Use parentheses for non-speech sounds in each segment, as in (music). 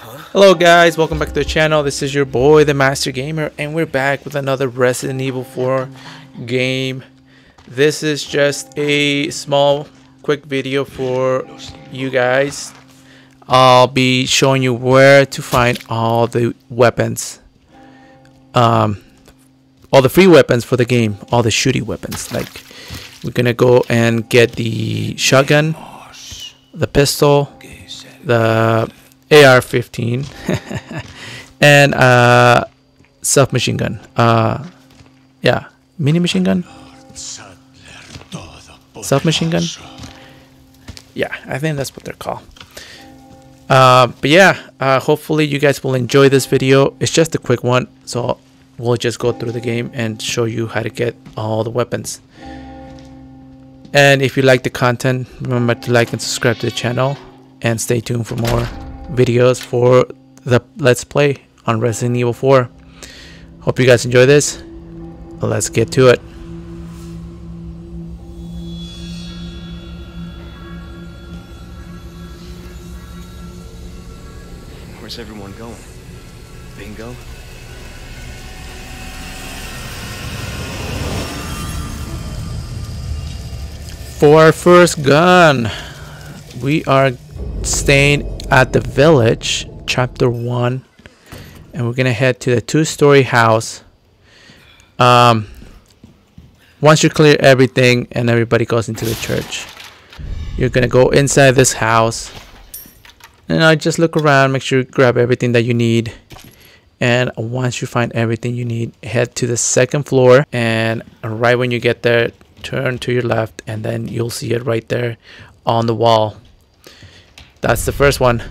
Hello guys, welcome back to the channel. This is your boy, the Master Gamer, and we're back with another Resident Evil 4 game. This is just a small, quick video for you guys. I'll be showing you where to find all the weapons. Um, all the free weapons for the game, all the shooting weapons. Like, we're gonna go and get the shotgun, the pistol, the AR-15 (laughs) and uh self-machine gun. Uh yeah. Mini machine gun? Self-machine gun? Yeah I think that's what they're called. Uh, but yeah uh, hopefully you guys will enjoy this video. It's just a quick one so we'll just go through the game and show you how to get all the weapons. And if you like the content remember to like and subscribe to the channel and stay tuned for more videos for the Let's Play on Resident Evil 4. Hope you guys enjoy this. Let's get to it. Where's everyone going? Bingo? For our first gun, we are staying at the village, chapter 1. And we're going to head to the two-story house. Um, once you clear everything and everybody goes into the church, you're going to go inside this house. And I just look around, make sure you grab everything that you need. And once you find everything you need, head to the second floor. And right when you get there, turn to your left and then you'll see it right there on the wall. That's the first one,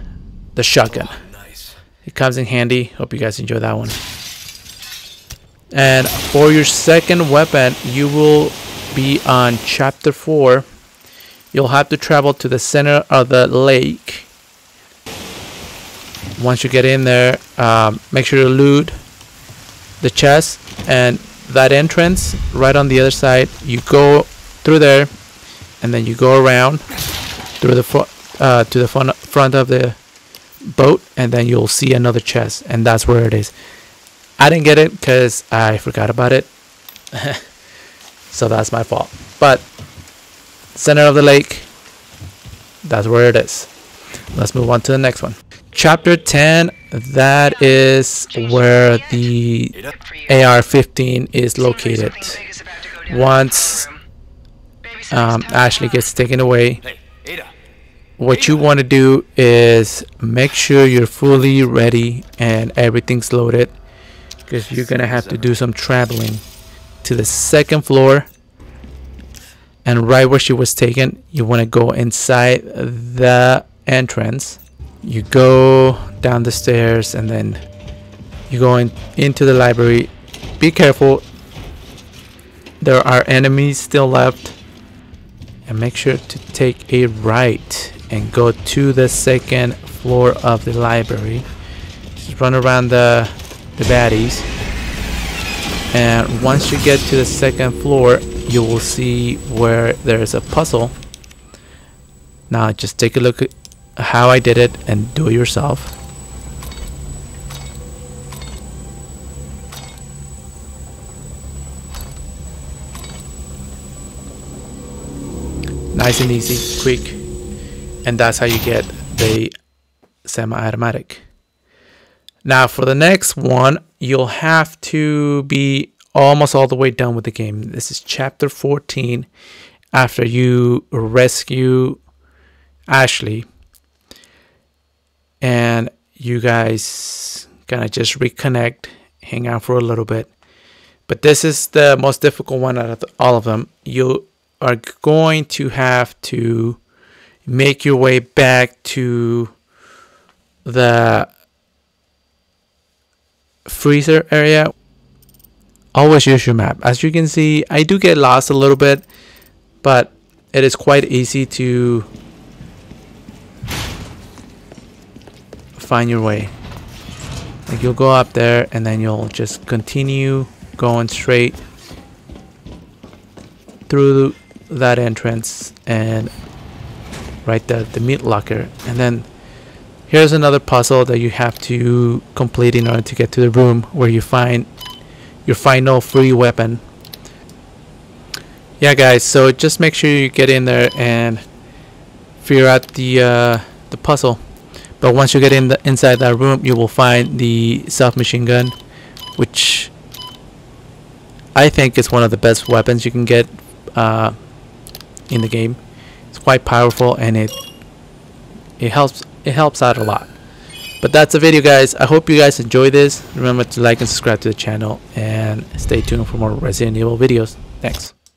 the shotgun. Oh, nice. It comes in handy. Hope you guys enjoy that one. And for your second weapon, you will be on chapter 4. You'll have to travel to the center of the lake. Once you get in there, um, make sure to loot the chest and that entrance right on the other side. You go through there and then you go around through the front uh, to the front front of the boat and then you'll see another chest and that's where it is. I didn't get it because I forgot about it. (laughs) So that's my fault. But center of the lake that's where it is. Let's move on to the next one. Chapter 10 that is where the AR-15 is located. Once um, Ashley gets taken away. What you want to do is make sure you're fully ready and everything's loaded because you're gonna have to do some traveling to the second floor. And right where she was taken you want to go inside the entrance. You go down the stairs and then you go in, into the library. Be careful. There are enemies still left. And make sure to take a right and go to the second floor of the library. Just run around the the baddies. And once you get to the second floor you will see where there's a puzzle. Now just take a look at how I did it and do it yourself. Nice and easy quick and that's how you get the semi-automatic. Now for the next one you'll have to be almost all the way done with the game. This is chapter 14 after you rescue ashley. And you guys gonna just reconnect hang out for a little bit. But this is the most difficult one out of all of them. You are going to have to make your way back to the freezer area. Always use your map. As you can see I do get lost a little bit but it is quite easy to find your way. Like you'll go up there and then you'll just continue going straight through that entrance and right there the meat locker. And then here's another puzzle that you have to complete in order to get to the room where you find your final free weapon. Yeah guys so just make sure you get in there and figure out the uh, the puzzle. But once you get in the inside that room you will find the submachine gun which I think is one of the best weapons you can get uh, in the game quite powerful and it it helps it helps out a lot. But that's the video guys. I hope you guys enjoy this. Remember to like and subscribe to the channel and stay tuned for more Resident Evil videos. Thanks